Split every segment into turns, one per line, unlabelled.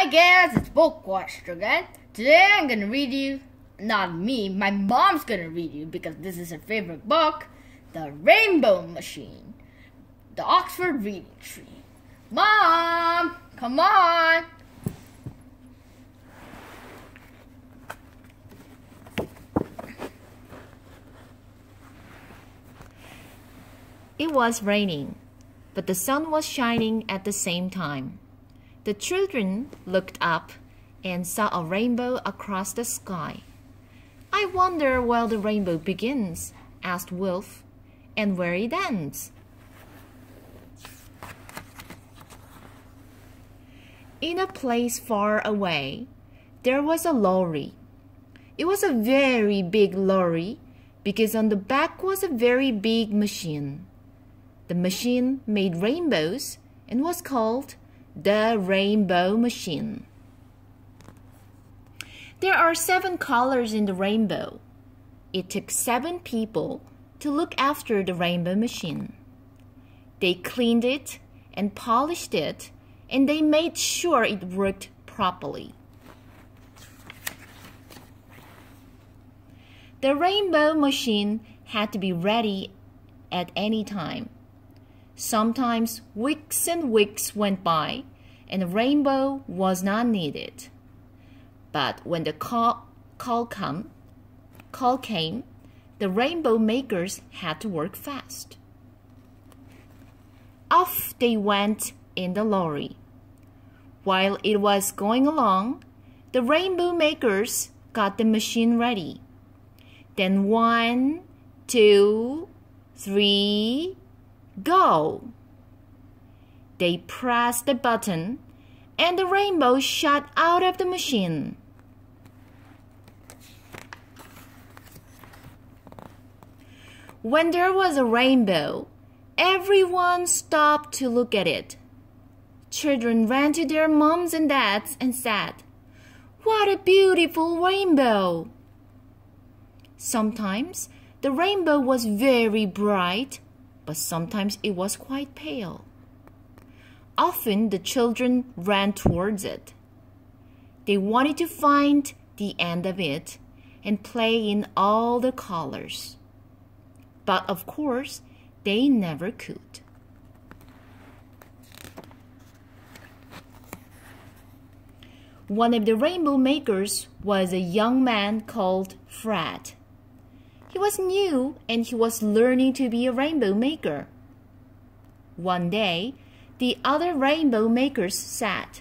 Hi guys, it's Bookwash again. Today I'm gonna read you, not me, my mom's gonna read you because this is her favorite book, The Rainbow Machine, the Oxford Reading Tree. Mom, come on.
It was raining, but the sun was shining at the same time. The children looked up and saw a rainbow across the sky. I wonder where the rainbow begins, asked Wilf, and where it ends. In a place far away, there was a lorry. It was a very big lorry because on the back was a very big machine. The machine made rainbows and was called the Rainbow Machine. There are seven colors in the rainbow. It took seven people to look after the rainbow machine. They cleaned it and polished it, and they made sure it worked properly. The rainbow machine had to be ready at any time. Sometimes weeks and weeks went by and the rainbow was not needed. But when the call, call, come, call came, the rainbow makers had to work fast. Off they went in the lorry. While it was going along, the rainbow makers got the machine ready. Then one, two, three, Go! They pressed the button and the rainbow shot out of the machine. When there was a rainbow, everyone stopped to look at it. Children ran to their moms and dads and said, What a beautiful rainbow! Sometimes the rainbow was very bright but sometimes it was quite pale. Often the children ran towards it. They wanted to find the end of it and play in all the colors. But of course, they never could. One of the rainbow makers was a young man called Fred. He was new and he was learning to be a rainbow maker. One day, the other rainbow makers said,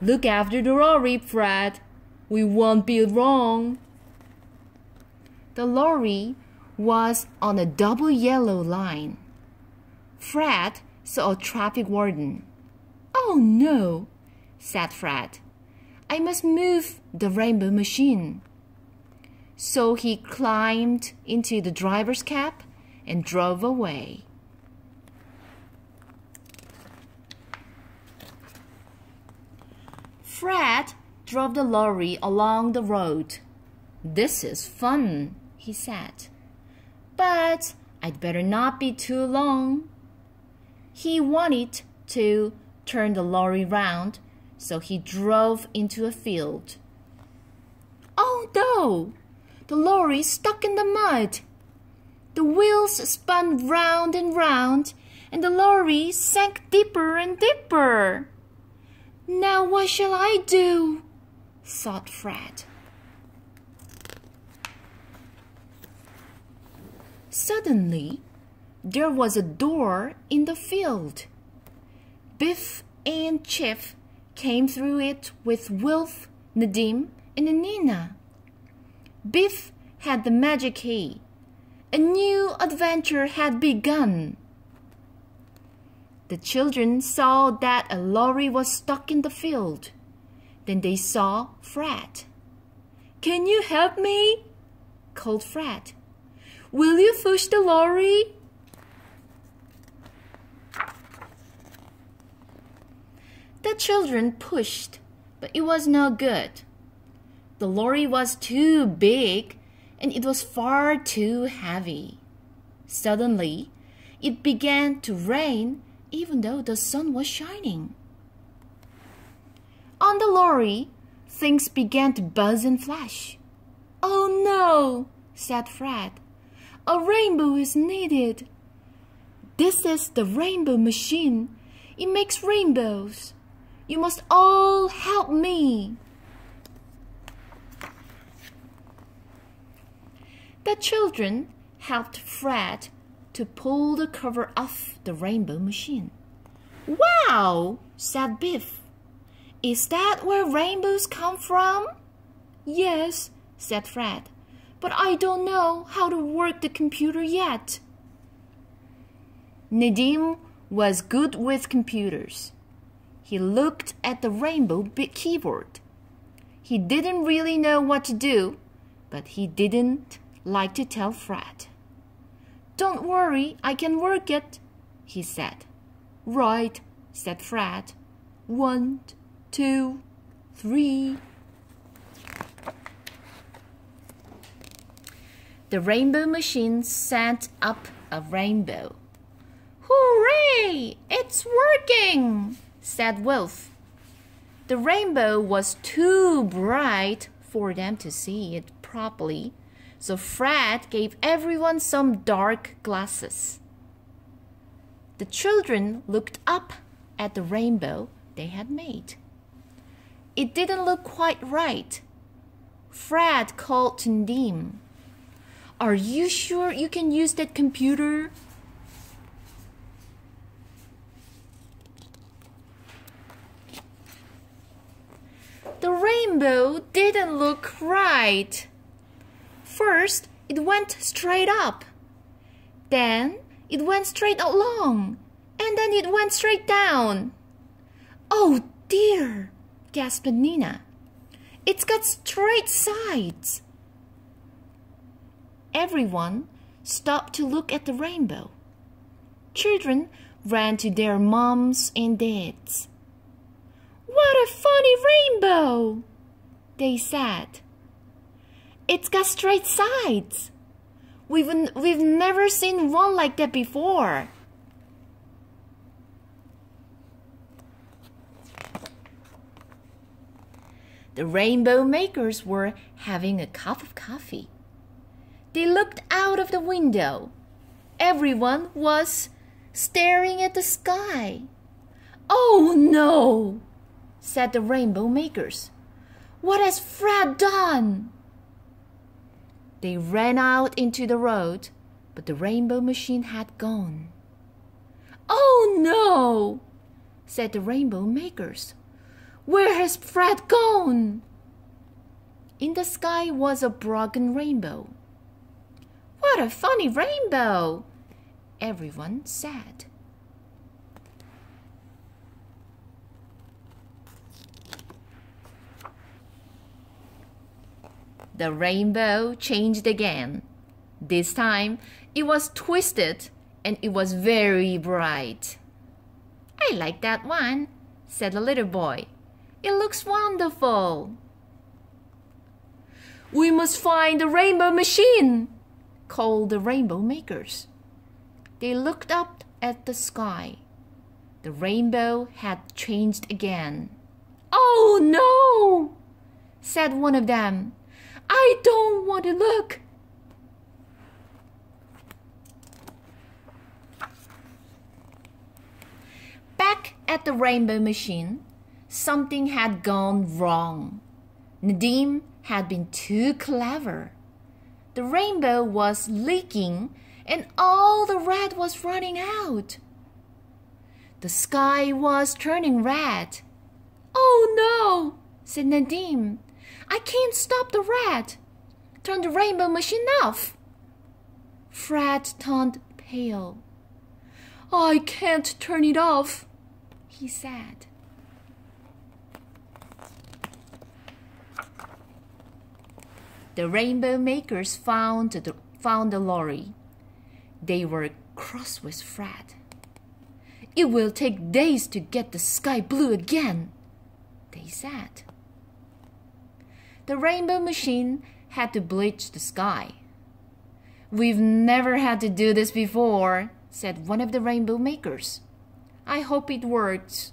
Look after the lorry, Fred. We won't be wrong. The lorry was on a double yellow line. Fred saw a traffic warden. Oh no, said Fred. I must move the rainbow machine. So he climbed into the driver's cab and drove away. Fred drove the lorry along the road. This is fun, he said. But I'd better not be too long. He wanted to turn the lorry round, so he drove into a field. Oh no! The lorry stuck in the mud. The wheels spun round and round, and the lorry sank deeper and deeper. Now what shall I do? thought Fred. Suddenly, there was a door in the field. Biff and Chip came through it with Wilf, Nadim, and Nina. Biff had the magic key. A new adventure had begun. The children saw that a lorry was stuck in the field. Then they saw Fred. Can you help me? called Fred. Will you push the lorry? The children pushed, but it was no good. The lorry was too big and it was far too heavy. Suddenly, it began to rain even though the sun was shining. On the lorry, things began to buzz and flash. Oh no, said Fred. A rainbow is needed. This is the rainbow machine. It makes rainbows. You must all help me. The children helped Fred to pull the cover off the rainbow machine. Wow, said Biff. Is that where rainbows come from? Yes, said Fred, but I don't know how to work the computer yet. Nadim was good with computers. He looked at the rainbow keyboard. He didn't really know what to do, but he didn't like to tell Fred. Don't worry, I can work it, he said. Right, said Fred. One, two, three. The rainbow machine sent up a rainbow. Hooray! It's working, said Wilf. The rainbow was too bright for them to see it properly, so Fred gave everyone some dark glasses. The children looked up at the rainbow they had made. It didn't look quite right. Fred called to Nadim. Are you sure you can use that computer? The rainbow didn't look right. First, it went straight up. Then, it went straight along. And then it went straight down. Oh dear, gasped Nina. It's got straight sides. Everyone stopped to look at the rainbow. Children ran to their moms and dads. What a funny rainbow, they said. It's got straight sides. We've, we've never seen one like that before. The rainbow makers were having a cup of coffee. They looked out of the window. Everyone was staring at the sky. Oh no, said the rainbow makers. What has Fred done? They ran out into the road, but the rainbow machine had gone. Oh no, said the rainbow makers. Where has Fred gone? In the sky was a broken rainbow. What a funny rainbow! Everyone said. The rainbow changed again. This time it was twisted and it was very bright. I like that one, said the little boy. It looks wonderful. We must find the rainbow machine, called the rainbow makers. They looked up at the sky. The rainbow had changed again. Oh no, said one of them. I don't want to look. Back at the rainbow machine, something had gone wrong. Nadim had been too clever. The rainbow was leaking and all the red was running out. The sky was turning red. Oh no, said Nadim. I can't stop the red. Turn the rainbow machine off. Fred turned pale. I can't turn it off, he said. The rainbow makers found the, found the lorry. They were cross with Fred. It will take days to get the sky blue again, they said the rainbow machine had to bleach the sky. We've never had to do this before, said one of the rainbow makers. I hope it works.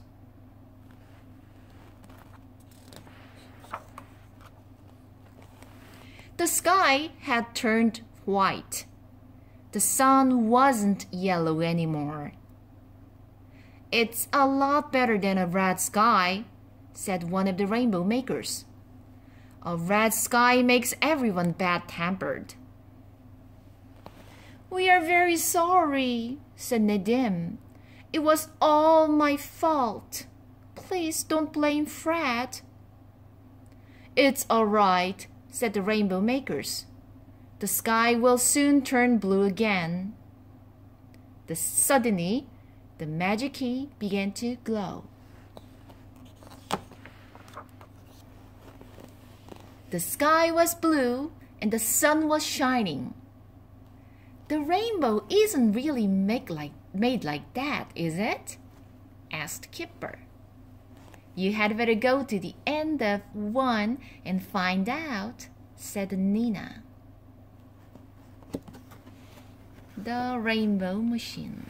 The sky had turned white. The sun wasn't yellow anymore. It's a lot better than a red sky, said one of the rainbow makers. A red sky makes everyone bad tempered. We are very sorry, said Nadim. It was all my fault. Please don't blame Fred. It's all right, said the rainbow makers. The sky will soon turn blue again. The, suddenly, the magic key began to glow. The sky was blue and the sun was shining. The rainbow isn't really make like, made like that, is it? asked Kipper. You had better go to the end of one and find out, said Nina. The Rainbow Machine